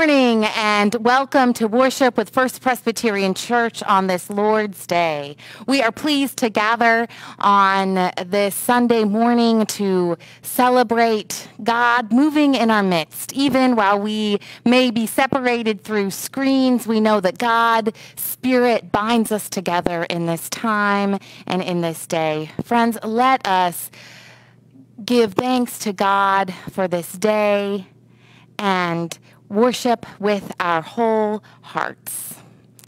Morning and welcome to worship with First Presbyterian Church on this Lord's Day. We are pleased to gather on this Sunday morning to celebrate God moving in our midst. Even while we may be separated through screens, we know that God, Spirit, binds us together in this time and in this day. Friends, let us give thanks to God for this day and worship with our whole hearts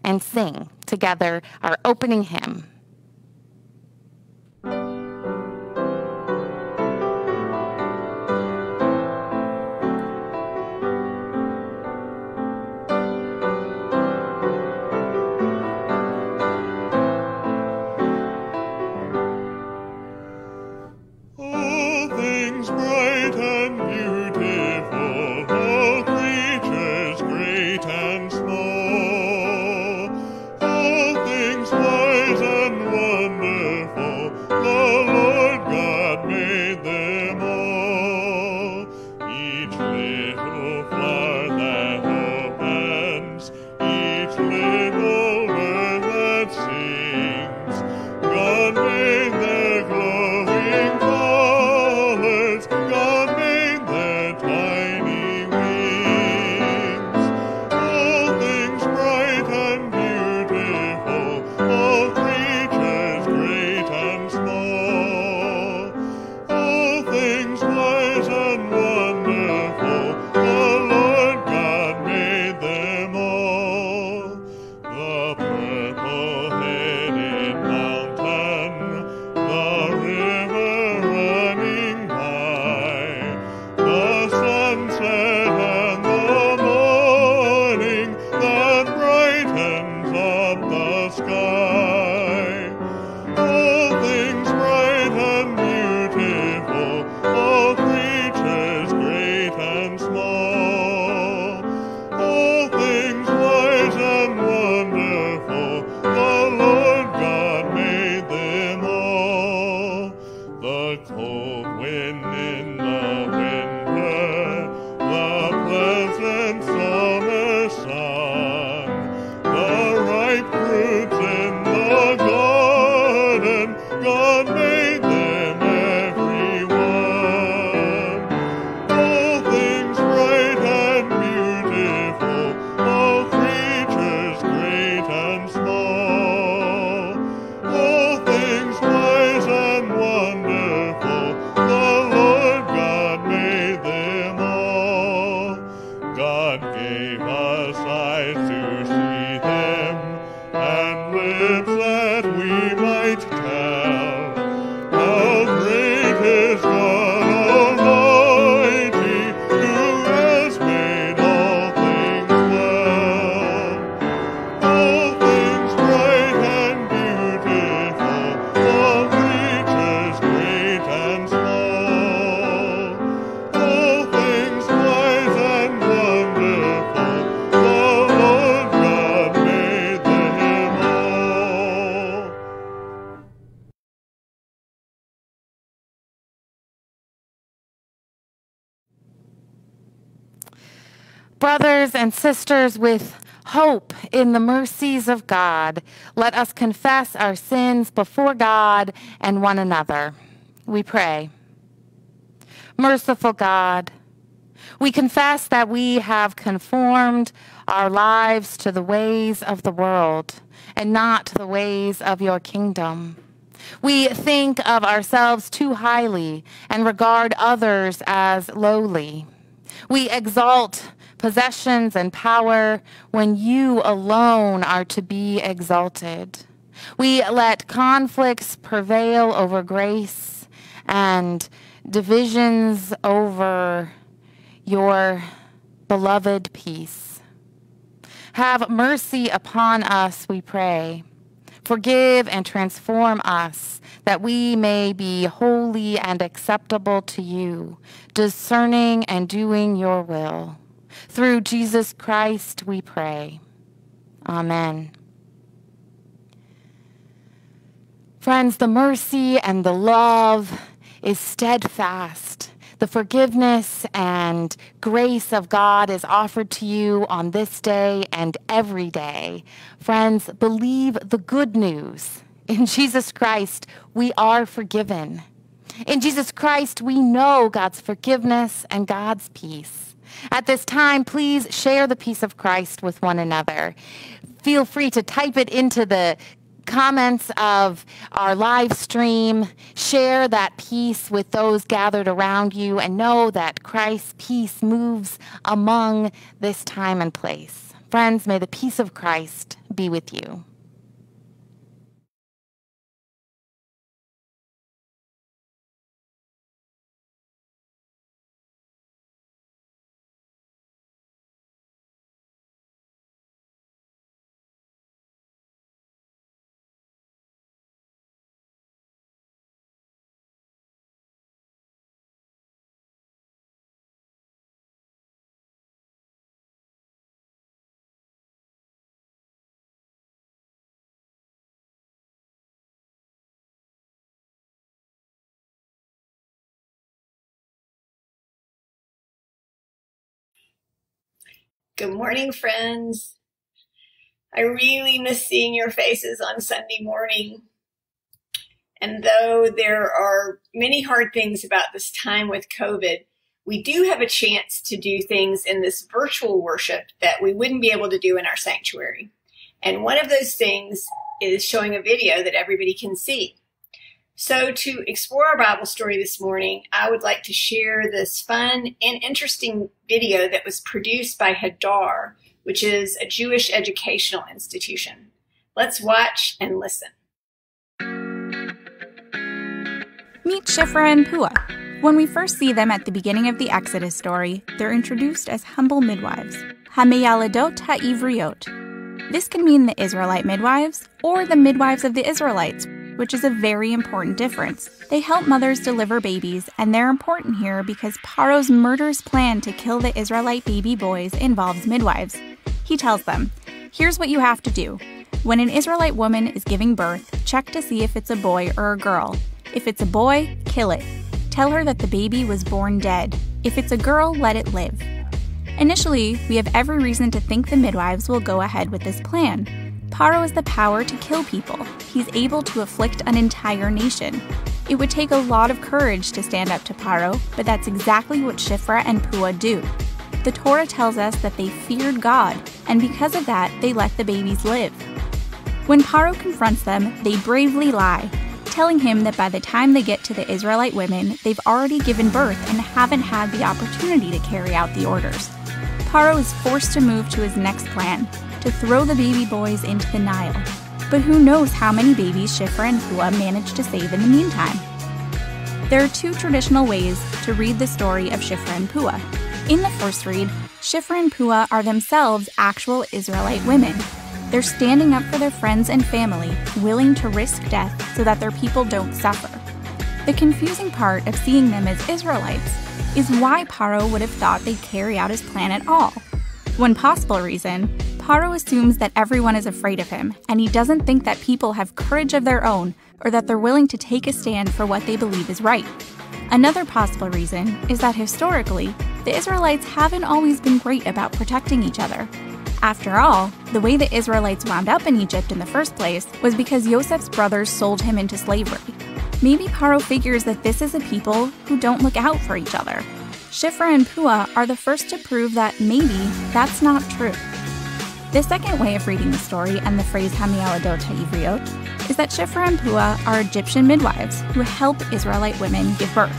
and sing together our opening hymn. Sisters, with hope in the mercies of God, let us confess our sins before God and one another. We pray. Merciful God, we confess that we have conformed our lives to the ways of the world and not the ways of your kingdom. We think of ourselves too highly and regard others as lowly. We exalt possessions and power when you alone are to be exalted. We let conflicts prevail over grace and divisions over your beloved peace. Have mercy upon us, we pray. Forgive and transform us that we may be holy and acceptable to you, discerning and doing your will. Through Jesus Christ we pray. Amen. Friends, the mercy and the love is steadfast. The forgiveness and grace of God is offered to you on this day and every day. Friends, believe the good news. In Jesus Christ, we are forgiven. In Jesus Christ, we know God's forgiveness and God's peace. At this time, please share the peace of Christ with one another. Feel free to type it into the comments of our live stream. Share that peace with those gathered around you and know that Christ's peace moves among this time and place. Friends, may the peace of Christ be with you. Good morning, friends. I really miss seeing your faces on Sunday morning. And though there are many hard things about this time with COVID, we do have a chance to do things in this virtual worship that we wouldn't be able to do in our sanctuary. And one of those things is showing a video that everybody can see. So, to explore our Bible story this morning, I would like to share this fun and interesting video that was produced by Hadar, which is a Jewish educational institution. Let's watch and listen. Meet Shifra and Pua. When we first see them at the beginning of the Exodus story, they're introduced as humble midwives, Hameyaladot Ha'ivriot. This can mean the Israelite midwives or the midwives of the Israelites, which is a very important difference. They help mothers deliver babies, and they're important here because Paro's murderous plan to kill the Israelite baby boys involves midwives. He tells them, Here's what you have to do. When an Israelite woman is giving birth, check to see if it's a boy or a girl. If it's a boy, kill it. Tell her that the baby was born dead. If it's a girl, let it live. Initially, we have every reason to think the midwives will go ahead with this plan. Paro has the power to kill people. He's able to afflict an entire nation. It would take a lot of courage to stand up to Paro, but that's exactly what Shifra and Pua do. The Torah tells us that they feared God, and because of that, they let the babies live. When Paro confronts them, they bravely lie, telling him that by the time they get to the Israelite women, they've already given birth and haven't had the opportunity to carry out the orders. Paro is forced to move to his next plan to throw the baby boys into the Nile. But who knows how many babies Shifra and Pua managed to save in the meantime? There are two traditional ways to read the story of Shifra and Pua. In the first read, Shifra and Pua are themselves actual Israelite women. They're standing up for their friends and family, willing to risk death so that their people don't suffer. The confusing part of seeing them as Israelites is why Paro would have thought they'd carry out his plan at all. One possible reason Paro assumes that everyone is afraid of him, and he doesn't think that people have courage of their own or that they're willing to take a stand for what they believe is right. Another possible reason is that historically, the Israelites haven't always been great about protecting each other. After all, the way the Israelites wound up in Egypt in the first place was because Joseph's brothers sold him into slavery. Maybe Paro figures that this is a people who don't look out for each other. Shifra and Pua are the first to prove that maybe that's not true. The second way of reading the story and the phrase Hameyaladot Ivriot is that Shifra and Pua are Egyptian midwives who help Israelite women give birth.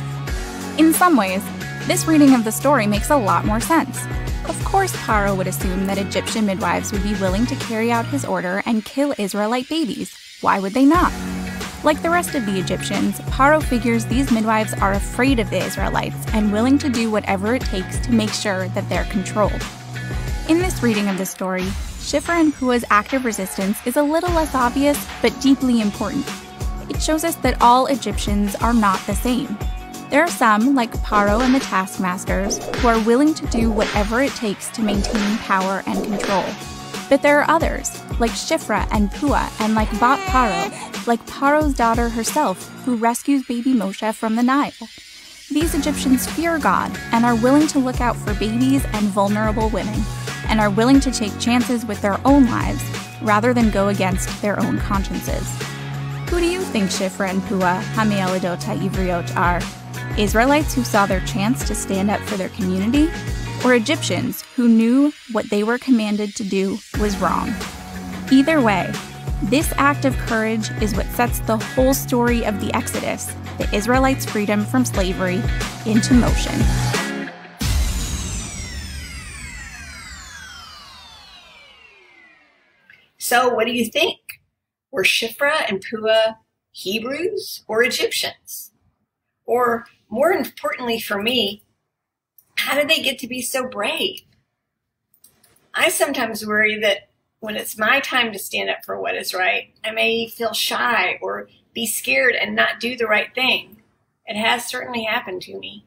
In some ways, this reading of the story makes a lot more sense. Of course, Paro would assume that Egyptian midwives would be willing to carry out his order and kill Israelite babies. Why would they not? Like the rest of the Egyptians, Paro figures these midwives are afraid of the Israelites and willing to do whatever it takes to make sure that they're controlled. In this reading of the story, Shifra and Pua's active resistance is a little less obvious, but deeply important. It shows us that all Egyptians are not the same. There are some, like Paro and the taskmasters, who are willing to do whatever it takes to maintain power and control. But there are others, like Shifra and Pua, and like Bat Paro, like Paro's daughter herself, who rescues baby Moshe from the Nile. These Egyptians fear God and are willing to look out for babies and vulnerable women, and are willing to take chances with their own lives rather than go against their own consciences. Who do you think Shifra and Pua, Hameyaladot Ivriot are? Israelites who saw their chance to stand up for their community? Or Egyptians who knew what they were commanded to do was wrong? Either way, this act of courage is what sets the whole story of the Exodus, the Israelites' freedom from slavery, into motion. So, what do you think? Were Shifra and Pua Hebrews or Egyptians? Or, more importantly for me, how did they get to be so brave? I sometimes worry that when it's my time to stand up for what is right, I may feel shy or be scared and not do the right thing. It has certainly happened to me.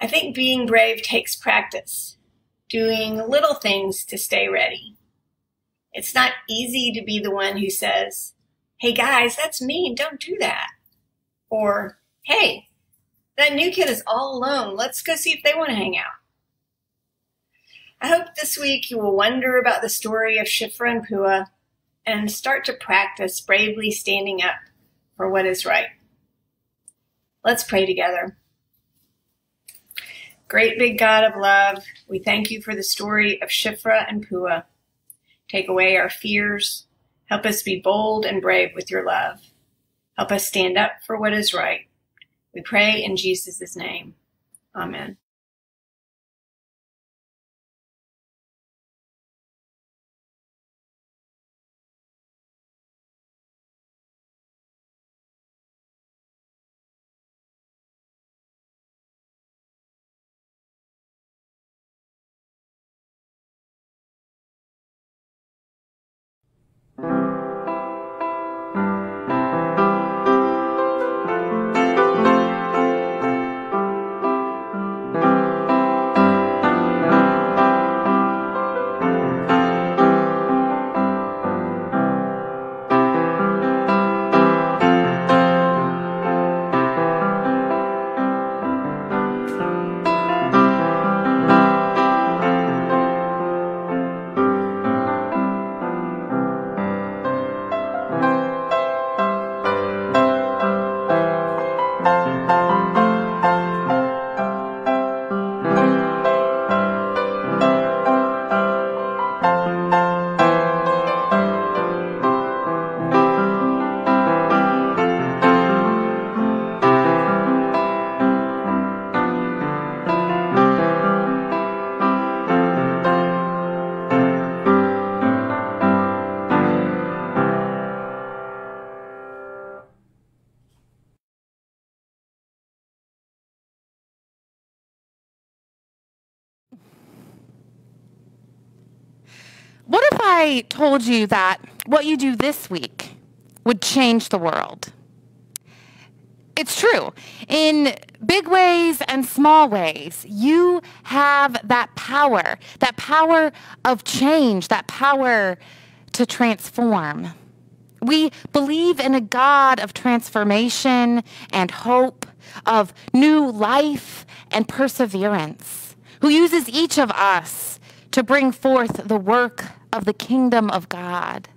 I think being brave takes practice, doing little things to stay ready. It's not easy to be the one who says, Hey guys, that's mean. Don't do that. Or, Hey, that new kid is all alone. Let's go see if they want to hang out. I hope this week you will wonder about the story of Shifra and Pua and start to practice bravely standing up for what is right. Let's pray together. Great big God of love, we thank you for the story of Shifra and Pua. Take away our fears. Help us be bold and brave with your love. Help us stand up for what is right. We pray in Jesus' name. Amen. I told you that what you do this week would change the world? It's true. In big ways and small ways, you have that power, that power of change, that power to transform. We believe in a God of transformation and hope, of new life and perseverance, who uses each of us to bring forth the work of the kingdom of God.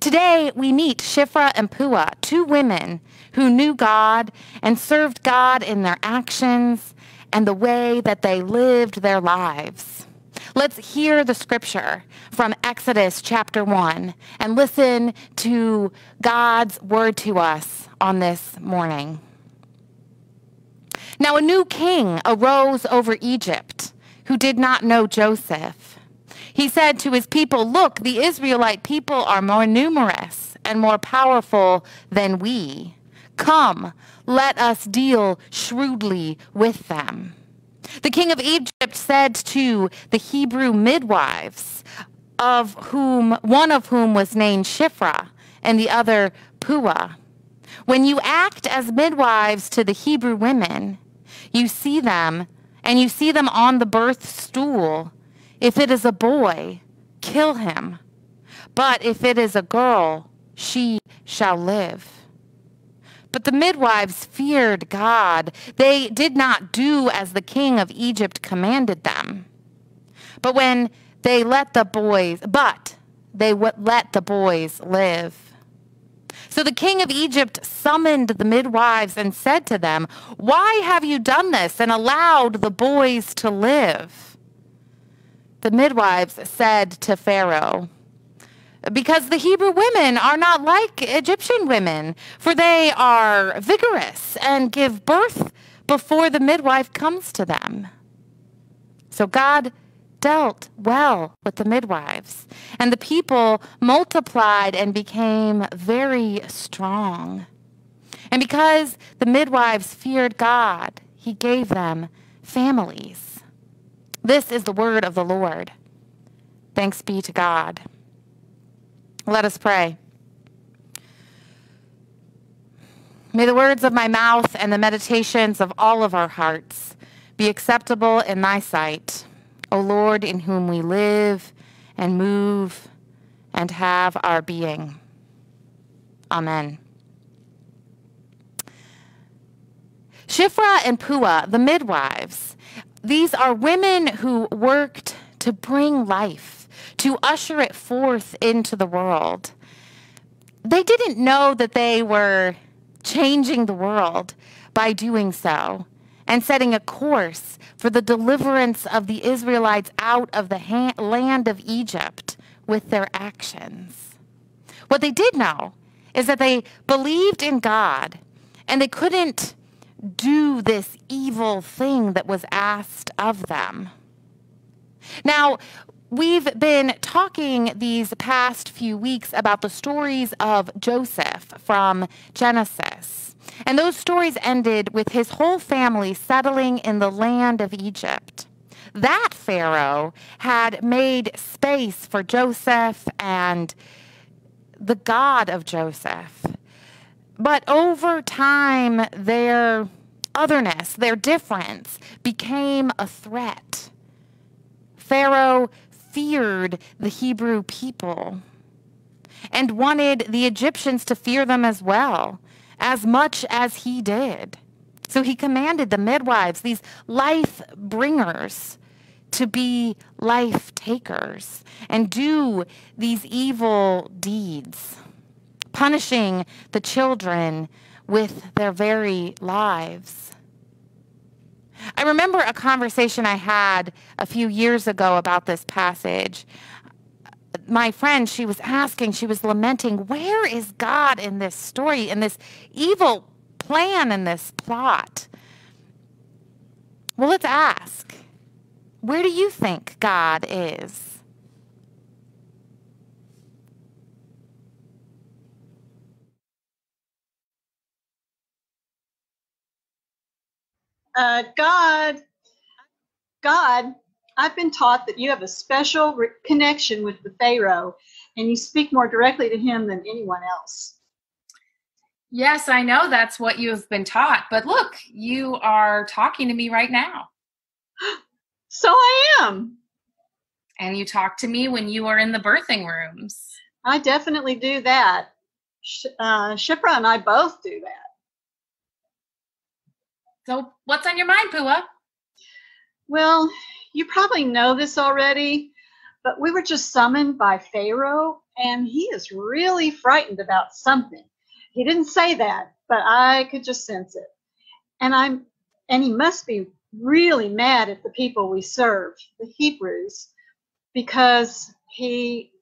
Today, we meet Shifra and Pua, two women who knew God and served God in their actions and the way that they lived their lives. Let's hear the scripture from Exodus chapter 1 and listen to God's word to us on this morning. Now, a new king arose over Egypt who did not know Joseph. He said to his people, Look, the Israelite people are more numerous and more powerful than we. Come, let us deal shrewdly with them. The king of Egypt said to the Hebrew midwives, of whom one of whom was named Shifra and the other Pua, when you act as midwives to the Hebrew women, you see them and you see them on the birth stool. If it is a boy, kill him. But if it is a girl, she shall live. But the midwives feared God. They did not do as the king of Egypt commanded them. But when they let the boys, but they let the boys live. So the king of Egypt summoned the midwives and said to them, Why have you done this and allowed the boys to live? The midwives said to Pharaoh, because the Hebrew women are not like Egyptian women, for they are vigorous and give birth before the midwife comes to them. So God dealt well with the midwives, and the people multiplied and became very strong. And because the midwives feared God, he gave them families. This is the word of the Lord. Thanks be to God. Let us pray. May the words of my mouth and the meditations of all of our hearts be acceptable in thy sight, O Lord, in whom we live and move and have our being. Amen. Shiphrah and Puah, the midwives, these are women who worked to bring life to usher it forth into the world. They didn't know that they were changing the world by doing so and setting a course for the deliverance of the Israelites out of the land of Egypt with their actions. What they did know is that they believed in God and they couldn't do this evil thing that was asked of them. Now, We've been talking these past few weeks about the stories of Joseph from Genesis. And those stories ended with his whole family settling in the land of Egypt. That Pharaoh had made space for Joseph and the God of Joseph. But over time, their otherness, their difference, became a threat. Pharaoh feared the Hebrew people and wanted the Egyptians to fear them as well, as much as he did. So he commanded the midwives, these life bringers, to be life takers and do these evil deeds, punishing the children with their very lives. I remember a conversation I had a few years ago about this passage. My friend, she was asking, she was lamenting, where is God in this story, in this evil plan, in this plot? Well, let's ask where do you think God is? Uh, God, God, I've been taught that you have a special re- connection with the Pharaoh and you speak more directly to him than anyone else. Yes, I know that's what you have been taught, but look, you are talking to me right now. so I am. And you talk to me when you are in the birthing rooms. I definitely do that. Uh, Shiphrah and I both do that. So, what's on your mind, Pua? Well, you probably know this already, but we were just summoned by Pharaoh, and he is really frightened about something. He didn't say that, but I could just sense it. And I'm and he must be really mad at the people we serve, the Hebrews, because he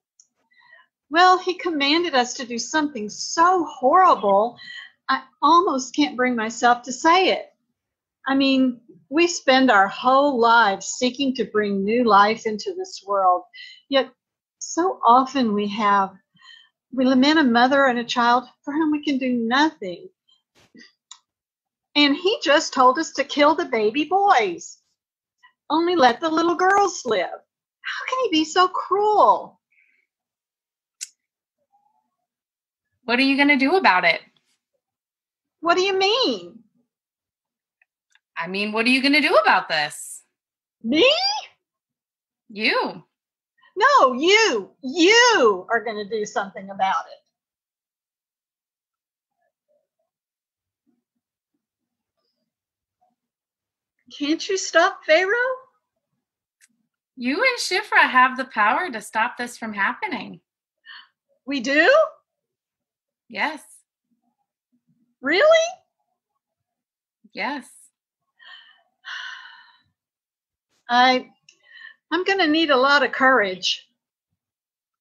well, he commanded us to do something so horrible, I almost can't bring myself to say it. I mean, we spend our whole lives seeking to bring new life into this world. Yet, so often we have, we lament a mother and a child for whom we can do nothing. And he just told us to kill the baby boys. Only let the little girls live. How can he be so cruel? What are you going to do about it? What do you mean? I mean, what are you going to do about this? Me? You. No, you. You are going to do something about it. Can't you stop Pharaoh? You and Shifra have the power to stop this from happening. We do? Yes. Really? Yes. I I'm going to need a lot of courage.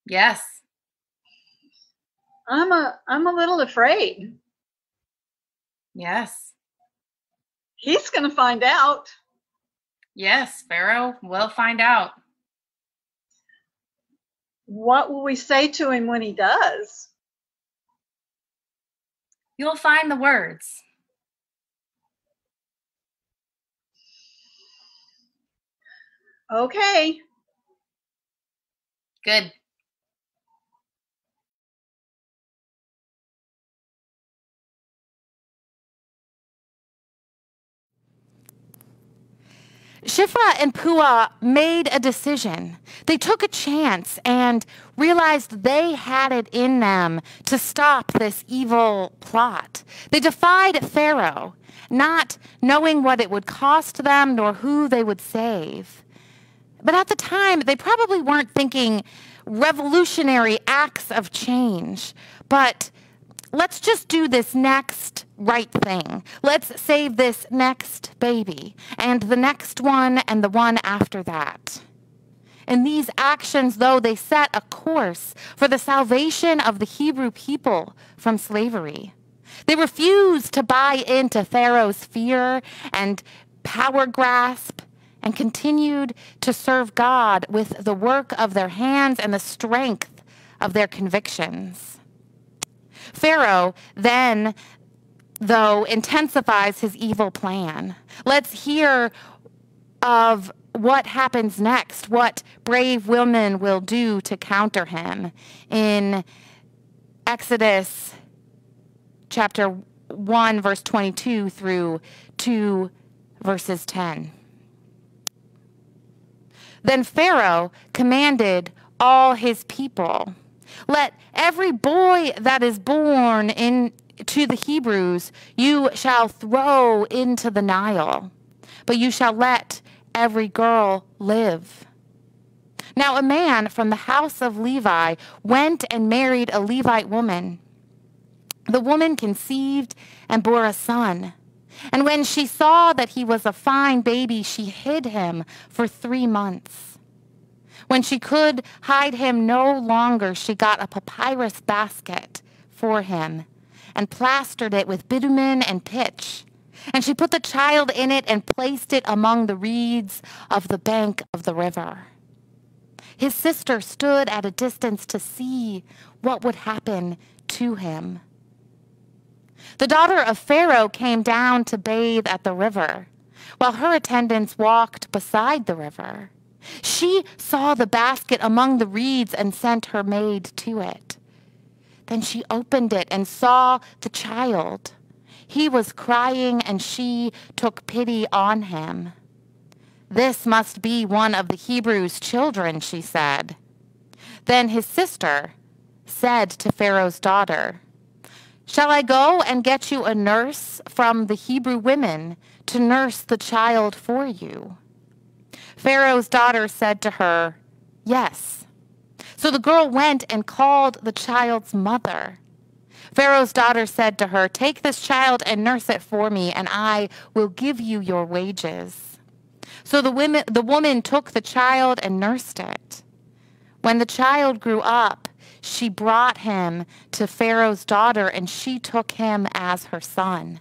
Yes. I'm a I'm a little afraid. Yes. He's going to find out. Yes, Pharaoh will find out. What will we say to him when he does? You'll find the words. Okay. Good. Shifra and Pua made a decision. They took a chance and realized they had it in them to stop this evil plot. They defied Pharaoh, not knowing what it would cost them nor who they would save. But at the time, they probably weren't thinking revolutionary acts of change, but let's just do this next right thing. Let's save this next baby, and the next one, and the one after that. In these actions, though, they set a course for the salvation of the Hebrew people from slavery. They refused to buy into Pharaoh's fear and power grasp and continued to serve God with the work of their hands and the strength of their convictions. Pharaoh then, though, intensifies his evil plan. Let's hear of what happens next, what brave women will do to counter him in Exodus chapter 1, verse 22 through 2, verses 10. Then Pharaoh commanded all his people, Let every boy that is born in to the Hebrews you shall throw into the Nile, but you shall let every girl live. Now a man from the house of Levi went and married a Levite woman. The woman conceived and bore a son. And when she saw that he was a fine baby, she hid him for three months. When she could hide him no longer, she got a papyrus basket for him and plastered it with bitumen and pitch. And she put the child in it and placed it among the reeds of the bank of the river. His sister stood at a distance to see what would happen to him. The daughter of Pharaoh came down to bathe at the river, while her attendants walked beside the river. She saw the basket among the reeds and sent her maid to it. Then she opened it and saw the child. He was crying, and she took pity on him. This must be one of the Hebrews' children, she said. Then his sister said to Pharaoh's daughter, Shall I go and get you a nurse from the Hebrew women to nurse the child for you? Pharaoh's daughter said to her, Yes. So the girl went and called the child's mother. Pharaoh's daughter said to her, Take this child and nurse it for me, and I will give you your wages. So the, women, the woman took the child and nursed it. When the child grew up, she brought him to Pharaoh's daughter, and she took him as her son.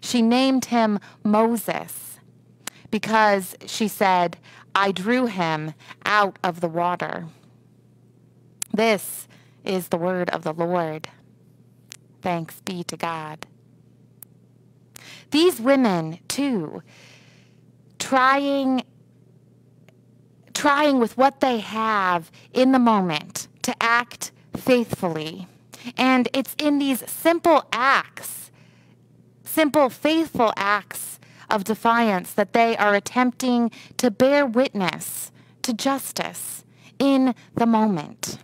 She named him Moses because she said, I drew him out of the water. This is the word of the Lord. Thanks be to God. These women, too, trying trying with what they have in the moment to act faithfully. And it's in these simple acts, simple, faithful acts of defiance that they are attempting to bear witness to justice in the moment.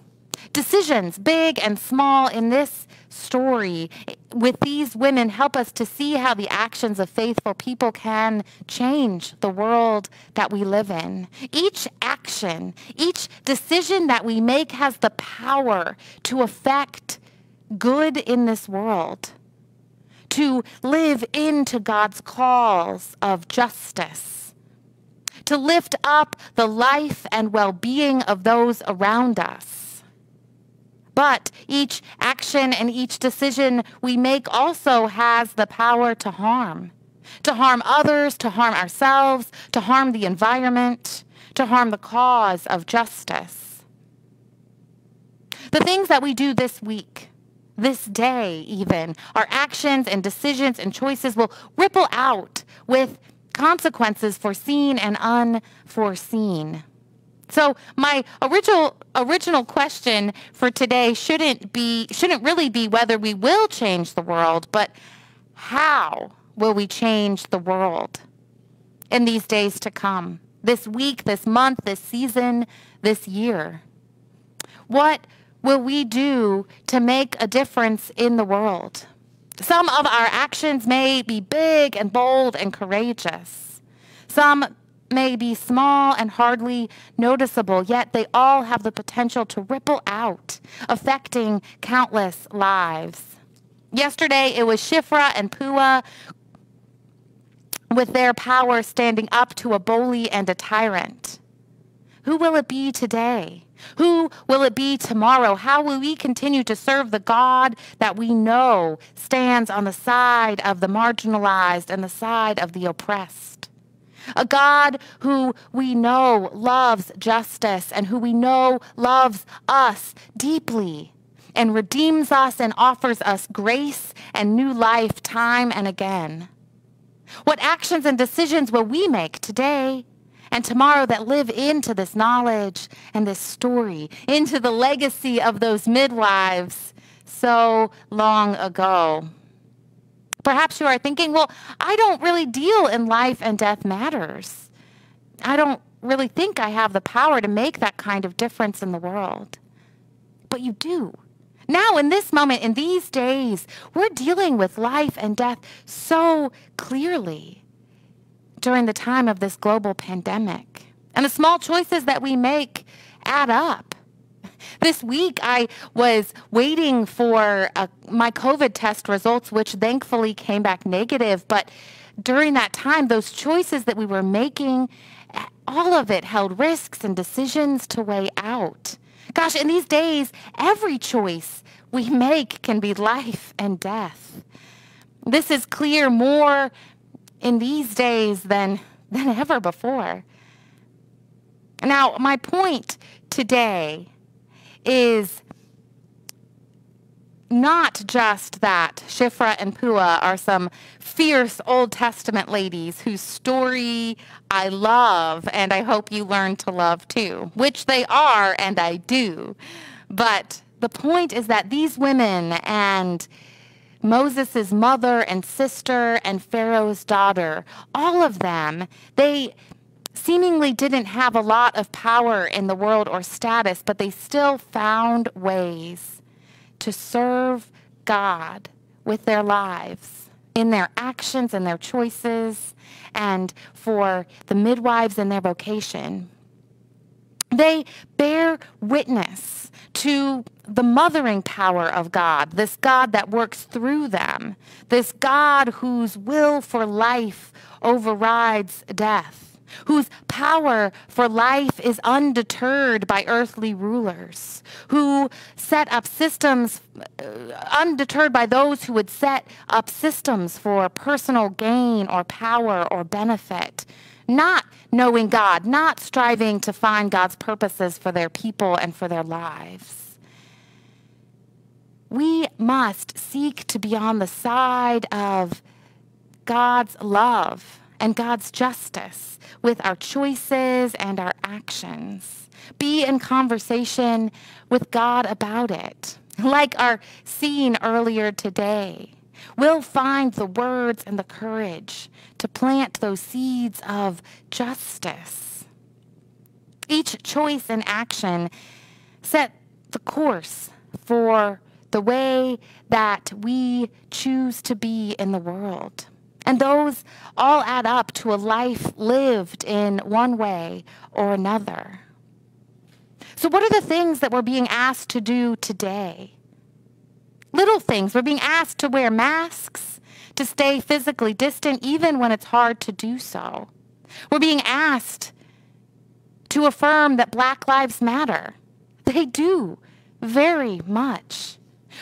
Decisions, big and small, in this story with these women help us to see how the actions of faithful people can change the world that we live in. Each action, each decision that we make has the power to affect good in this world, to live into God's calls of justice, to lift up the life and well being of those around us but each action and each decision we make also has the power to harm. To harm others, to harm ourselves, to harm the environment, to harm the cause of justice. The things that we do this week, this day even, our actions and decisions and choices will ripple out with consequences foreseen and unforeseen. So my original original question for today shouldn't be shouldn't really be whether we will change the world, but how will we change the world in these days to come? This week, this month, this season, this year. What will we do to make a difference in the world? Some of our actions may be big and bold and courageous. Some may be small and hardly noticeable, yet they all have the potential to ripple out, affecting countless lives. Yesterday, it was Shifra and Pua with their power standing up to a bully and a tyrant. Who will it be today? Who will it be tomorrow? How will we continue to serve the God that we know stands on the side of the marginalized and the side of the oppressed? A God who we know loves justice and who we know loves us deeply and redeems us and offers us grace and new life time and again. What actions and decisions will we make today and tomorrow that live into this knowledge and this story, into the legacy of those midwives so long ago? Perhaps you are thinking, well, I don't really deal in life and death matters. I don't really think I have the power to make that kind of difference in the world. But you do. Now, in this moment, in these days, we're dealing with life and death so clearly during the time of this global pandemic. And the small choices that we make add up. This week, I was waiting for uh, my COVID test results, which thankfully came back negative. But during that time, those choices that we were making, all of it held risks and decisions to weigh out. Gosh, in these days, every choice we make can be life and death. This is clear more in these days than, than ever before. Now, my point today is not just that Shifra and Pua are some fierce Old Testament ladies whose story I love and I hope you learn to love too, which they are and I do. But the point is that these women and Moses' mother and sister and Pharaoh's daughter, all of them, they seemingly didn't have a lot of power in the world or status, but they still found ways to serve God with their lives, in their actions and their choices, and for the midwives in their vocation. They bear witness to the mothering power of God, this God that works through them, this God whose will for life overrides death whose power for life is undeterred by earthly rulers, who set up systems uh, undeterred by those who would set up systems for personal gain or power or benefit, not knowing God, not striving to find God's purposes for their people and for their lives. We must seek to be on the side of God's love and God's justice with our choices and our actions. Be in conversation with God about it. Like our scene earlier today, we'll find the words and the courage to plant those seeds of justice. Each choice and action set the course for the way that we choose to be in the world. And those all add up to a life lived in one way or another. So, what are the things that we're being asked to do today? Little things. We're being asked to wear masks, to stay physically distant, even when it's hard to do so. We're being asked to affirm that Black Lives Matter. They do very much.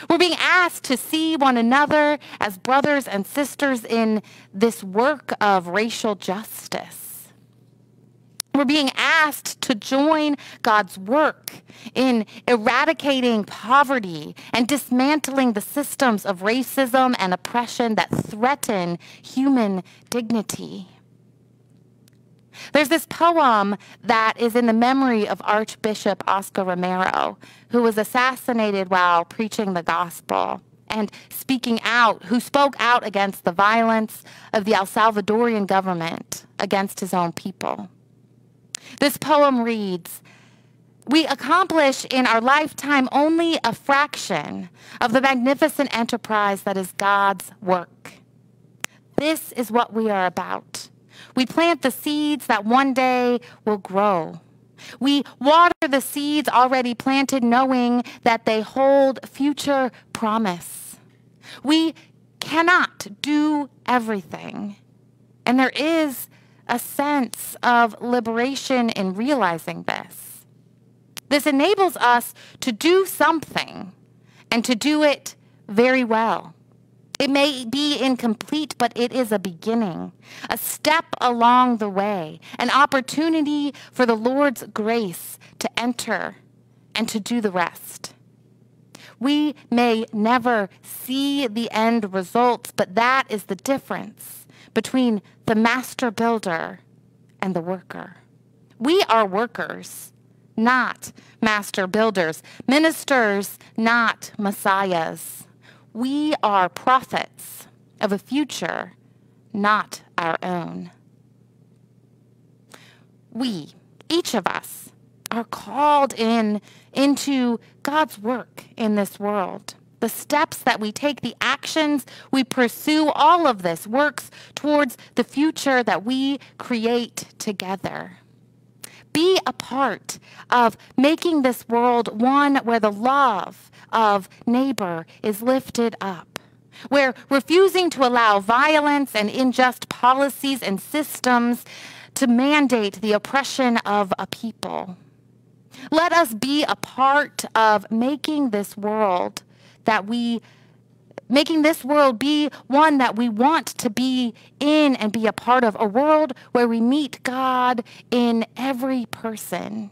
We're being asked to see one another as brothers and sisters in this work of racial justice. We're being asked to join God's work in eradicating poverty and dismantling the systems of racism and oppression that threaten human dignity. There's this poem that is in the memory of Archbishop Oscar Romero, who was assassinated while preaching the gospel and speaking out, who spoke out against the violence of the El Salvadorian government against his own people. This poem reads We accomplish in our lifetime only a fraction of the magnificent enterprise that is God's work. This is what we are about. We plant the seeds that one day will grow. We water the seeds already planted, knowing that they hold future promise. We cannot do everything. And there is a sense of liberation in realizing this. This enables us to do something and to do it very well. It may be incomplete, but it is a beginning, a step along the way, an opportunity for the Lord's grace to enter and to do the rest. We may never see the end results, but that is the difference between the master builder and the worker. We are workers, not master builders, ministers, not messiahs. We are prophets of a future not our own. We, each of us, are called in into God's work in this world. The steps that we take, the actions we pursue, all of this works towards the future that we create together. Be a part of making this world one where the love of neighbor is lifted up, where refusing to allow violence and unjust policies and systems to mandate the oppression of a people. Let us be a part of making this world that we making this world be one that we want to be in and be a part of, a world where we meet God in every person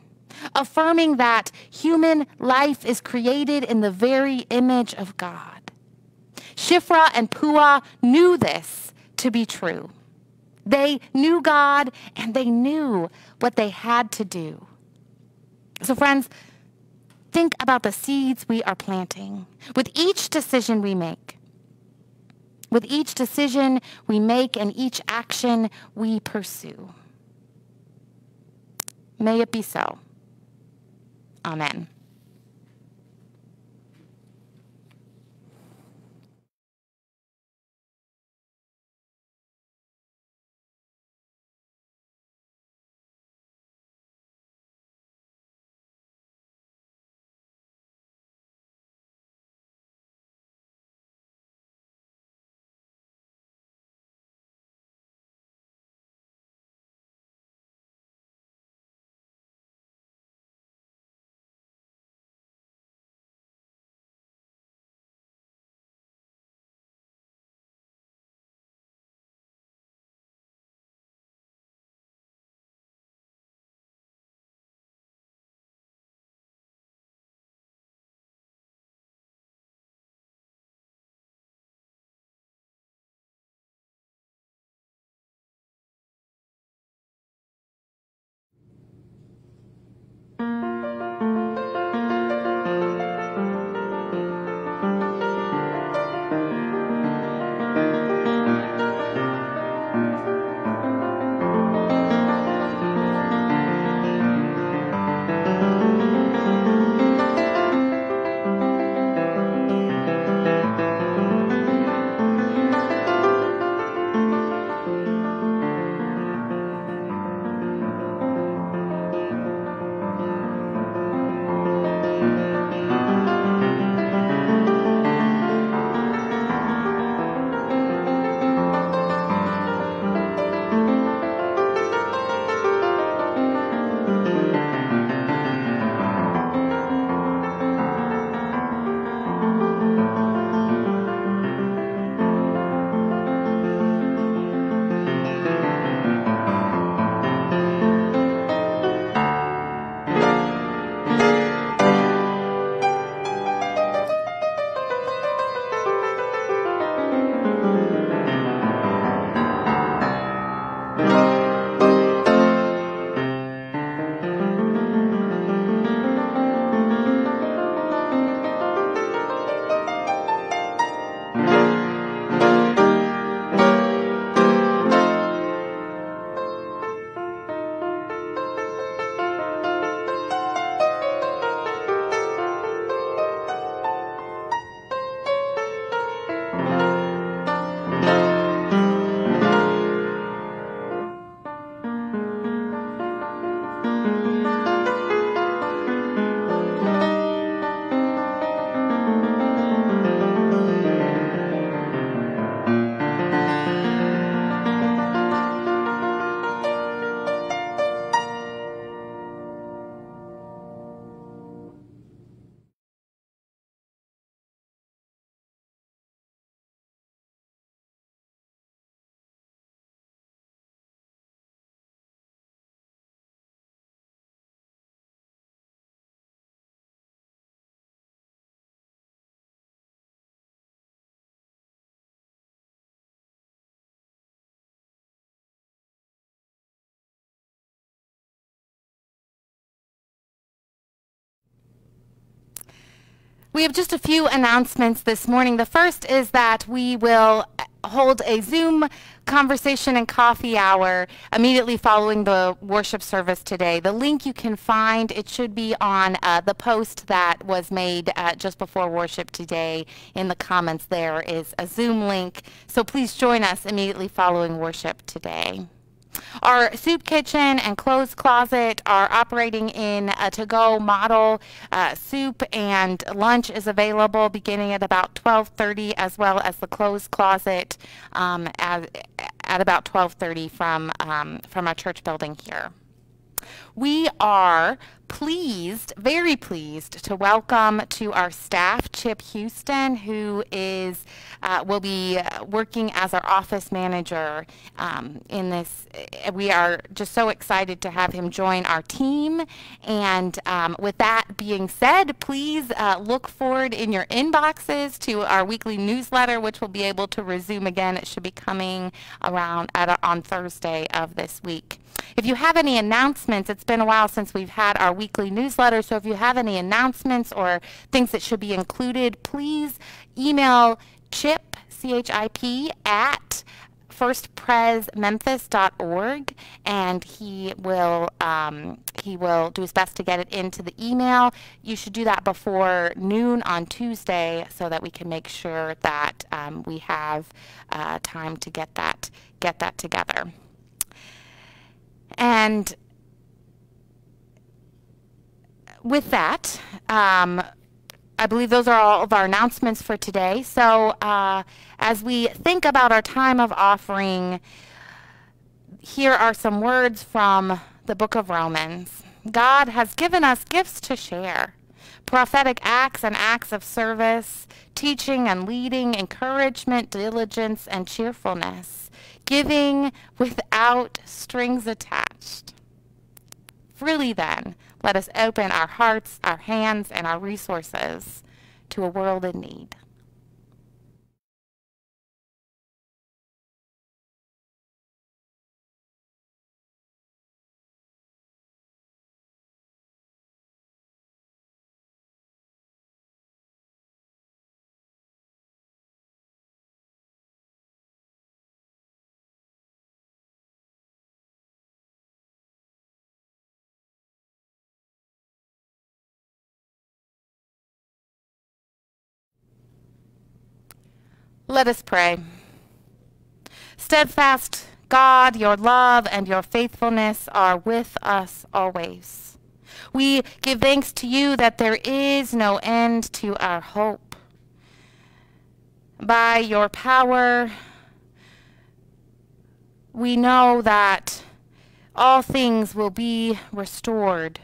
affirming that human life is created in the very image of God. Shifra and Pua knew this to be true. They knew God and they knew what they had to do. So, friends, think about the seeds we are planting with each decision we make. With each decision we make and each action we pursue. May it be so. Amen. We have just a few announcements this morning. The first is that we will hold a Zoom conversation and coffee hour immediately following the worship service today. The link you can find, it should be on uh, the post that was made uh, just before worship today. In the comments there is a Zoom link. So please join us immediately following worship today. Our soup kitchen and clothes closet are operating in a to-go model. Uh, soup and lunch is available beginning at about 12:30, as well as the clothes closet um, at, at about 12:30 from um, from our church building here. We are pleased, very pleased, to welcome to our staff Chip Houston, who is uh, will be working as our office manager um, in this. We are just so excited to have him join our team. And um, with that being said, please uh, look forward in your inboxes to our weekly newsletter, which will be able to resume again. It should be coming around at, on Thursday of this week. If you have any announcements, it's been a while since we've had our weekly newsletter, so if you have any announcements or things that should be included, please email chip, C-H-I-P, at firstpresmemphis.org and he will um, he will do his best to get it into the email. You should do that before noon on Tuesday so that we can make sure that um, we have uh, time to get that get that together. And with that, um, I believe those are all of our announcements for today. So uh, as we think about our time of offering, here are some words from the book of Romans. God has given us gifts to share, prophetic acts and acts of service, teaching and leading, encouragement, diligence, and cheerfulness, giving without strings attached. Freely then, let us open our hearts, our hands, and our resources to a world in need. Let us pray. Steadfast God, your love and your faithfulness are with us always. We give thanks to you that there is no end to our hope. By your power, we know that all things will be restored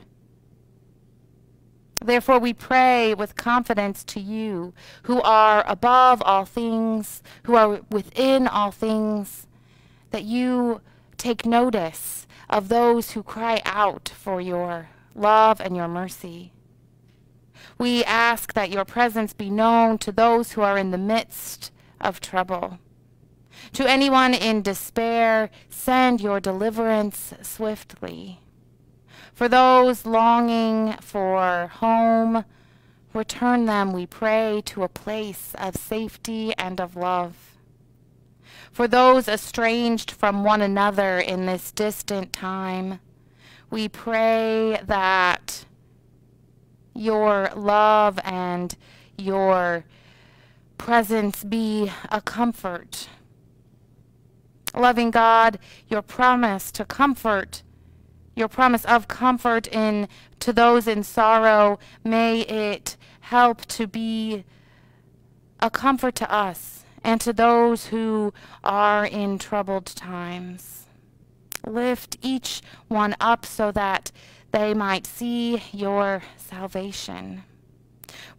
Therefore, we pray with confidence to you, who are above all things, who are within all things, that you take notice of those who cry out for your love and your mercy. We ask that your presence be known to those who are in the midst of trouble. To anyone in despair, send your deliverance swiftly. For those longing for home, return them, we pray, to a place of safety and of love. For those estranged from one another in this distant time, we pray that your love and your presence be a comfort. Loving God, your promise to comfort your promise of comfort in to those in sorrow, may it help to be a comfort to us and to those who are in troubled times. Lift each one up so that they might see your salvation.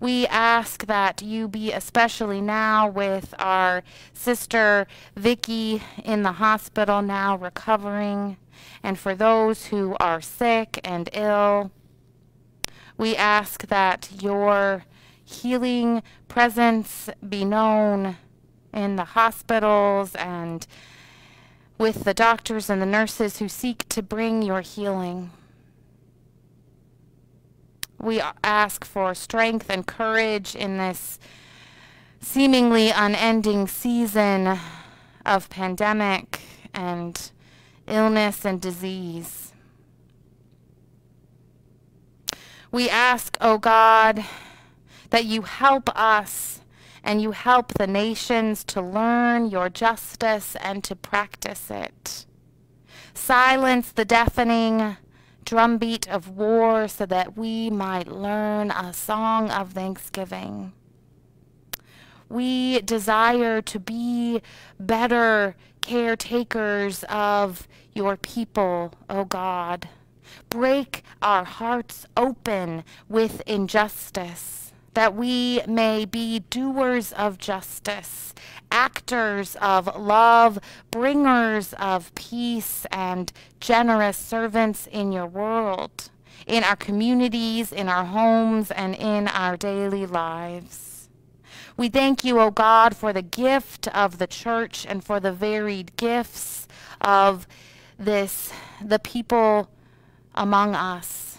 We ask that you be especially now with our sister Vicky in the hospital now recovering and for those who are sick and ill. We ask that your healing presence be known in the hospitals and with the doctors and the nurses who seek to bring your healing. We ask for strength and courage in this seemingly unending season of pandemic and illness and disease. We ask, O oh God, that you help us and you help the nations to learn your justice and to practice it. Silence the deafening drumbeat of war so that we might learn a song of thanksgiving. We desire to be better caretakers of your people, O God. Break our hearts open with injustice, that we may be doers of justice, actors of love, bringers of peace, and generous servants in your world, in our communities, in our homes, and in our daily lives. We thank you, O God, for the gift of the church and for the varied gifts of this, the people among us.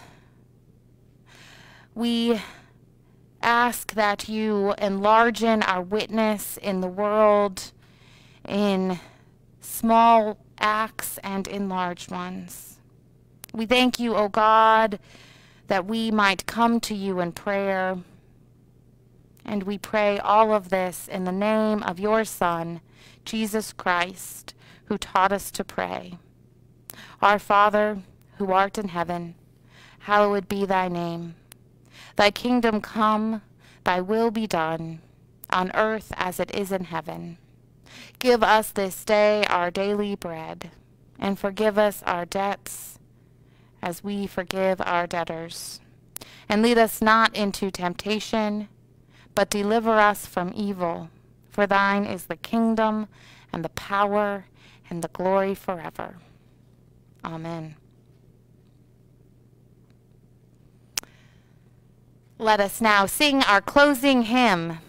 We ask that you enlarge in our witness in the world in small acts and in large ones. We thank you, O God, that we might come to you in prayer and we pray all of this in the name of your Son, Jesus Christ, who taught us to pray. Our Father, who art in heaven, hallowed be thy name. Thy kingdom come, thy will be done, on earth as it is in heaven. Give us this day our daily bread, and forgive us our debts as we forgive our debtors. And lead us not into temptation, but deliver us from evil. For thine is the kingdom and the power and the glory forever. Amen. Let us now sing our closing hymn.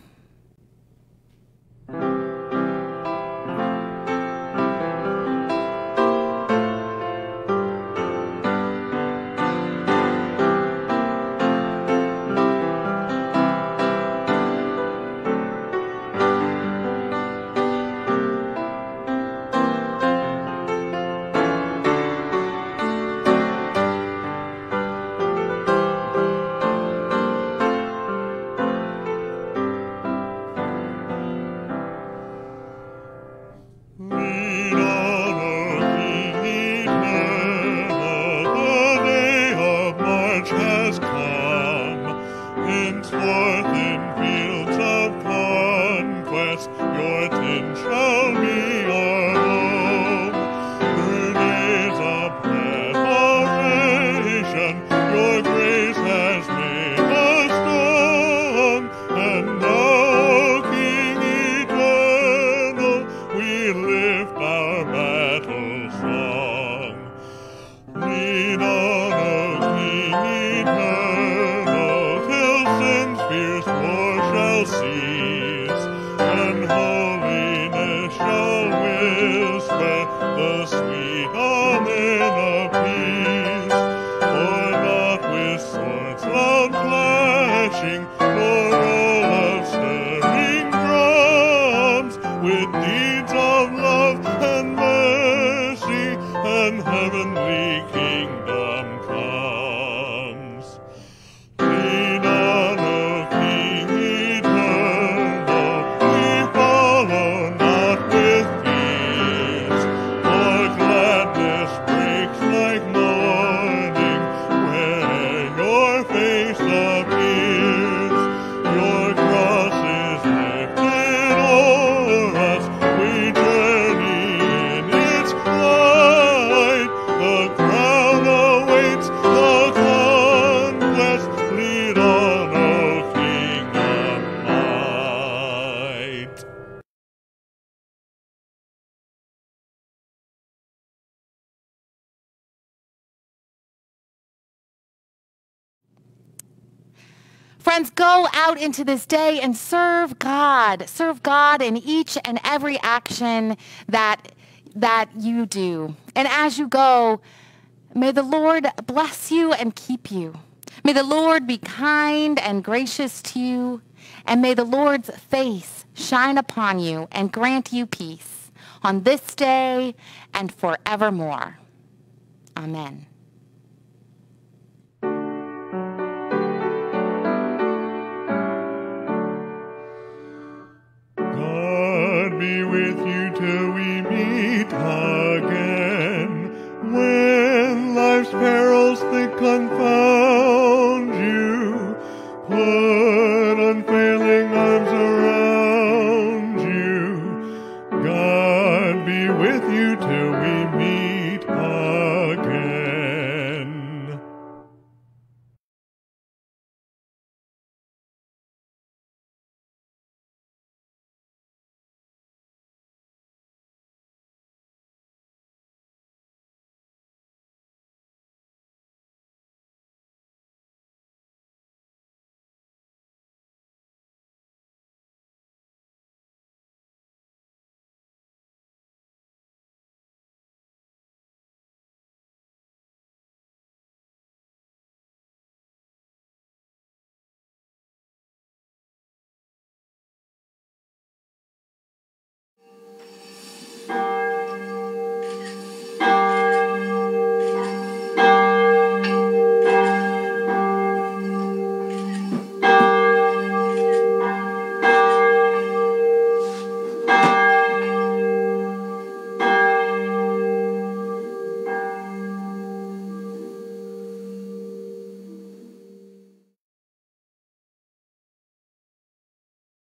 Into this day and serve God. Serve God in each and every action that, that you do. And as you go, may the Lord bless you and keep you. May the Lord be kind and gracious to you, and may the Lord's face shine upon you and grant you peace on this day and forevermore. Amen.